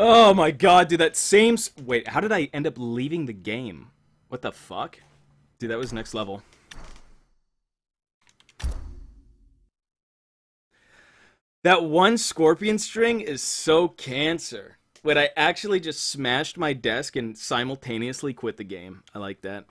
Oh my god, dude, that same... Wait, how did I end up leaving the game? What the fuck? Dude, that was next level. That one Scorpion string is so cancer. Wait, I actually just smashed my desk and simultaneously quit the game. I like that.